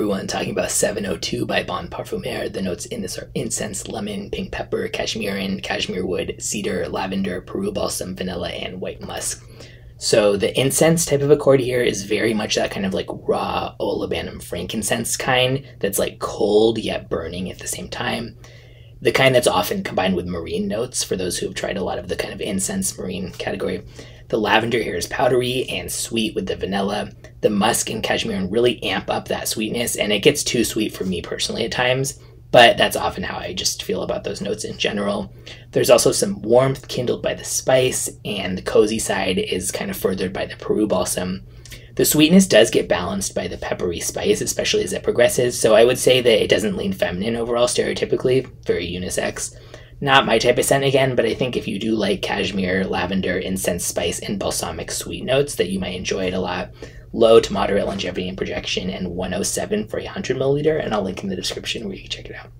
everyone talking about 702 by Bon Parfumeur. The notes in this are incense, lemon, pink pepper, cashmeran cashmere wood, cedar, lavender, Peru balsam, vanilla, and white musk. So the incense type of accord here is very much that kind of like raw olibanum frankincense kind that's like cold yet burning at the same time. The kind that's often combined with marine notes for those who have tried a lot of the kind of incense marine category. The lavender here is powdery and sweet with the vanilla. The musk and cashmere really amp up that sweetness, and it gets too sweet for me personally at times, but that's often how I just feel about those notes in general. There's also some warmth kindled by the spice, and the cozy side is kind of furthered by the Peru balsam. The sweetness does get balanced by the peppery spice, especially as it progresses, so I would say that it doesn't lean feminine overall stereotypically, very unisex. Not my type of scent again, but I think if you do like cashmere, lavender, incense spice, and balsamic sweet notes, that you might enjoy it a lot. Low to moderate longevity and projection, and 107 for a 100 milliliter, and I'll link in the description where you can check it out.